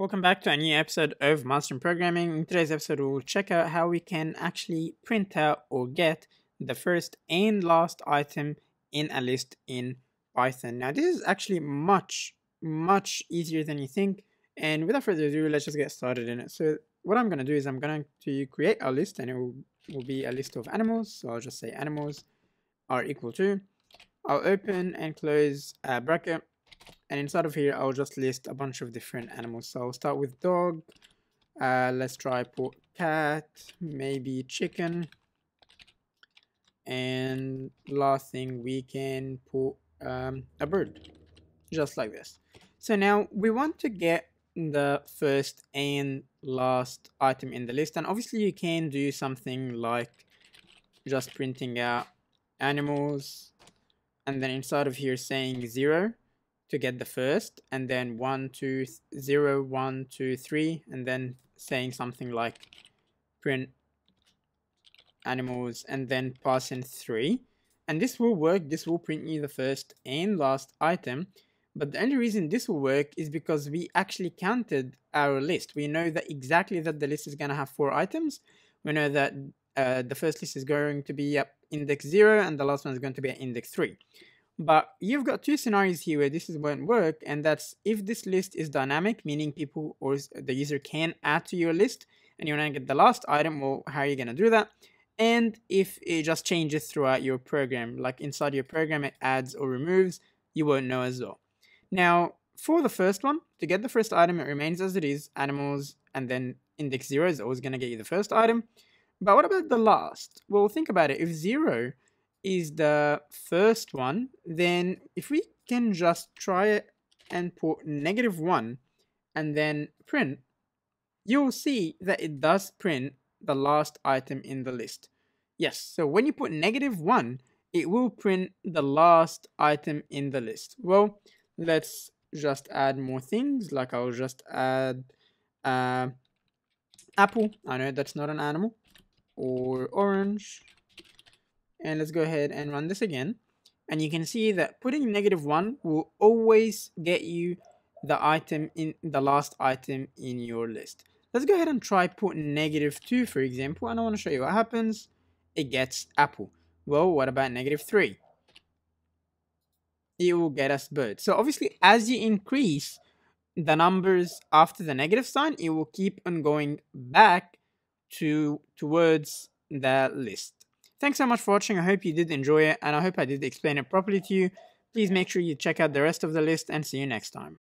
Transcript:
Welcome back to a new episode of Mastering Programming. In today's episode, we'll check out how we can actually print out or get the first and last item in a list in Python. Now, this is actually much, much easier than you think. And without further ado, let's just get started in it. So what I'm going to do is I'm going to create a list and it will, will be a list of animals. So I'll just say animals are equal to. I'll open and close a bracket and inside of here I'll just list a bunch of different animals. So I'll start with dog. Uh, let's try put cat maybe chicken. And last thing we can put um, a bird just like this. So now we want to get the first and last item in the list. And obviously you can do something like just printing out animals. And then inside of here saying zero to get the first and then one two zero one two three and then saying something like print animals and then pass in three. And this will work. This will print you the first and last item. But the only reason this will work is because we actually counted our list. We know that exactly that the list is going to have four items. We know that uh, the first list is going to be at index 0 and the last one is going to be at index 3 but you've got two scenarios here where this won't work, and that's if this list is dynamic, meaning people or the user can add to your list, and you want to get the last item, well, how are you going to do that? And if it just changes throughout your program, like inside your program it adds or removes, you won't know as well. Now, for the first one, to get the first item, it remains as it is, animals, and then index 0 is always going to get you the first item. But what about the last? Well, think about it. If 0 is the first one, then if we can just try it and put negative 1 and then print, you'll see that it does print the last item in the list. Yes, so when you put negative 1, it will print the last item in the list. Well, let's just add more things, like I'll just add uh, apple, I know that's not an animal, or orange, and let's go ahead and run this again. And you can see that putting negative one will always get you the item in the last item in your list. Let's go ahead and try put negative two for example and i want to show you what happens. It gets apple. Well what about negative three? It will get us bird. So obviously as you increase the numbers after the negative sign it will keep on going back to towards the list Thanks so much for watching. I hope you did enjoy it and I hope I did explain it properly to you. Please make sure you check out the rest of the list and see you next time.